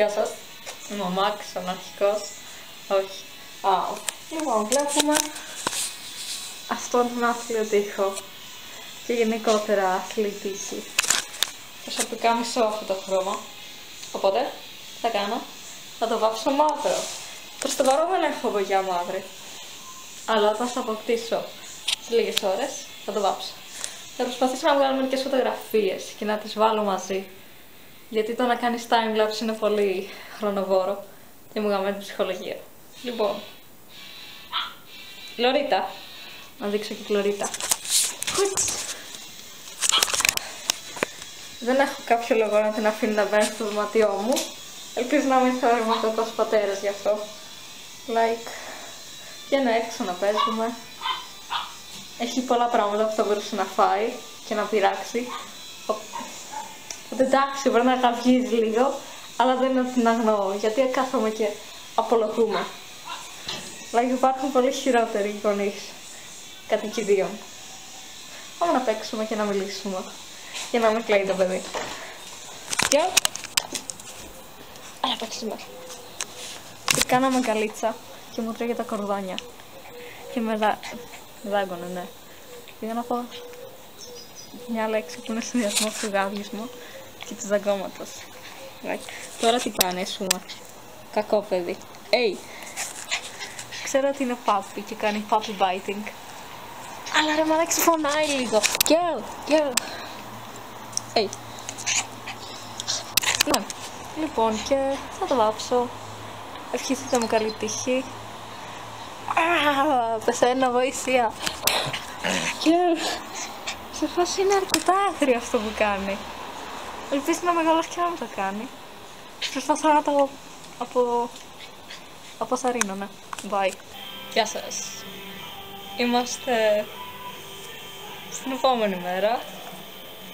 Γεια σας. Είμαι ο Μάξ, ο αρχικός. Όχι. Α, λοιπόν, βλέπουμε αυτόν τον άθλιο τοίχο και γενικότερα άθλη τύχη. Προσωπικά μισώ αυτό το χρώμα. Οπότε, τι θα κάνω, θα το βάψω μαύρο. Προς το παρόν δεν έχω για μαύρη. Αλλά όταν θα αποκτήσω σε λίγες ώρες, θα το βάψω. Θα προσπαθήσω να βγάλω μερικές φωτογραφίες και να τις βάλω μαζί. Γιατί το να κάνεις timelapse είναι πολύ χρονοβόρο και μου γαμάει την ψυχολογία. Λοιπόν, Λωρίτα. Να δείξω και κλωρίτα. Δεν έχω κάποιο λόγο να την αφήνει να μπαίνει στο δωμάτιό μου. Ελπίζω να μην θεωρεί κακός πατέρας γι' αυτό. Like, και ένα έξω να παίζουμε. Έχει πολλά πράγματα που θα μπορούσε να φάει και να πειράξει. Οπότε εντάξει, μπορεί να καυγίζει λίγο, αλλά δεν είναι την αγνοώ, γιατί κάθομαι και απολογούμε. Αλλά υπάρχουν πολύ χειρότεροι γονείς κατοικιδίων. Πάμε να παίξουμε και να μιλήσουμε. Για να μην κλαίει το παιδί. Και... Έλα παίξουμε. Και κάναμε καλίτσα και μου τρέχει τα κορδόνια. Και με δα... δάγκωνε, ναι. Πήγα να πω μια λέξη που είναι συνδυασμό του γάβγισμου και του δαγκώματος. Τώρα τι κάνεις, ας πούμε. Κακό παιδί. Hey. Ξέρω ότι είναι puppy και κάνει puppy biting. Αλλά ρε μαλάκι φωνάει λίγο. Girl, girl. Hey. Ναι. Λοιπόν και θα το βάψω. Ευχηθείτε μου καλή τύχη. Πεθαίνω βοήθεια. Και σε φάση είναι αρκετά άγριο αυτό που κάνει. Ελπίζω να μεγαλώσει και να μην το κάνει. Προσπαθώ να το από... αποθαρρύνω, ναι. Bye. Γεια σας. Είμαστε στην επόμενη μέρα.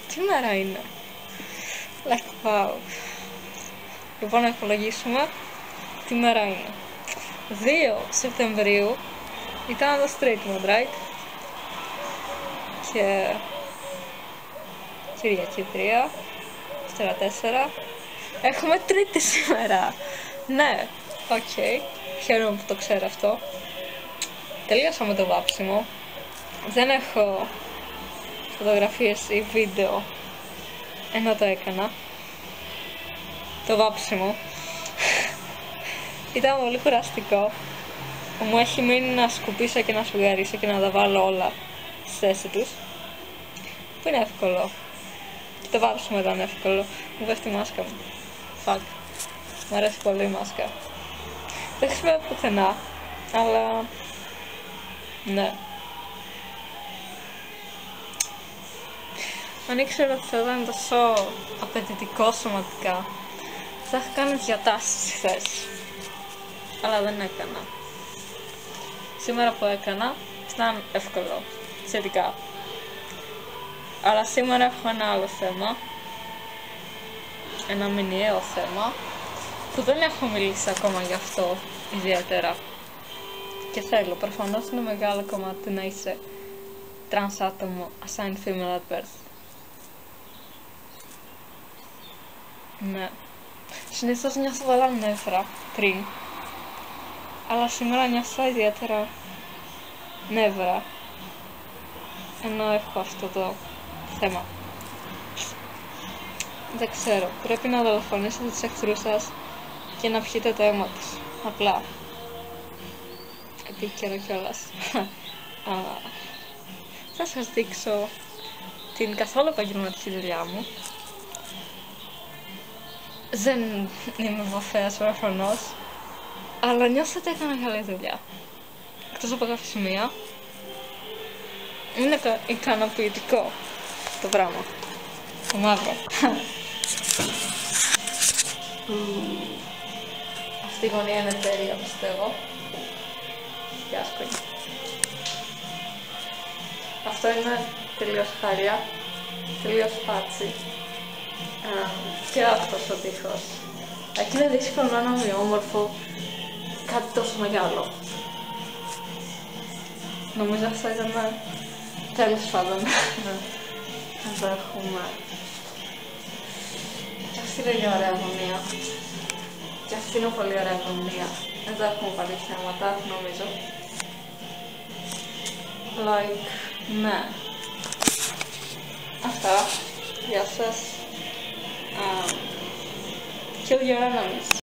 Τι μέρα είναι; Like, wow. Λοιπόν, να υπολογίσουμε τι μέρα είναι. 2 Σεπτεμβρίου ήταν το Street Mode, right? Και Κυριακή 3, Δευτέρα 4. Έχουμε Τρίτη σήμερα. Ναι, OK. Okay. Χαίρομαι που το ξέρω αυτό. Τελείωσα με το βάψιμο. Δεν έχω φωτογραφίες ή βίντεο ενώ το έκανα. Το βάψιμο. Ήταν πολύ κουραστικό. Μου έχει μείνει να σκουπίσω και να σφουγγαρίσω και να τα βάλω όλα στη θέση τους. Που είναι εύκολο. Και το βάψιμο ήταν εύκολο. Μου πέφτει η μάσκα μου. Fuck. Μου αρέσει πολύ η μάσκα. Δεν χρησιμεύω πουθενά. Αλλά... Ναι. Αν ήξερα ότι θα ήταν τόσο απαιτητικό σωματικά, θα είχα κάνει διατάσεις χθες. Αλλά δεν έκανα. Σήμερα που έκανα, ήταν εύκολο, σχετικά. Αλλά σήμερα έχω ένα άλλο θέμα. Ένα μηνιαίο θέμα. Που δεν έχω μιλήσει ακόμα γι' αυτό ιδιαίτερα. Και θέλω, προφανώς είναι μεγάλο κομμάτι να είσαι τρανς άτομο assigned female at birth. Ναι. Συνήθως νιώθω πολλά νεύρα πριν. Αλλά σήμερα νιώθω ιδιαίτερα νεύρα. Ενώ έχω αυτό το θέμα. Δεν ξέρω. Πρέπει να δολοφονήσετε τους εχθρούς σας και να πιείτε το αίμα τους. Απλά. Επίκαιρο κιόλας. Θα σας δείξω την καθόλου επαγγελματική δουλειά μου. Δεν είμαι βοφέας προφανώς, αλλά νιώθω ότι έκανα καλή δουλειά. Εκτός από κάποια σημεία, είναι ικανοποιητικό το πράγμα. Το μαύρο. Αυτή η γωνία είναι τέλεια, πιστεύω. Και άσπρη. Αυτό είναι τελείως χάλια, τελείως πάτσι. και αυτός ο τείχος. Εκεί είναι δύσκολο να είναι ομοιόμορφο κάτι τόσο μεγάλο. Νομίζω αυτό ήταν τέλος πάντων. Εδώ έχουμε. Αυτή είναι η ωραία γωνία. Και αυτή είναι πολύ ωραία γωνία. Εδώ έχουμε πάλι θέματα, νομίζω. Like, ναι. Αυτά. Γεια σας. Um, kill your enemies.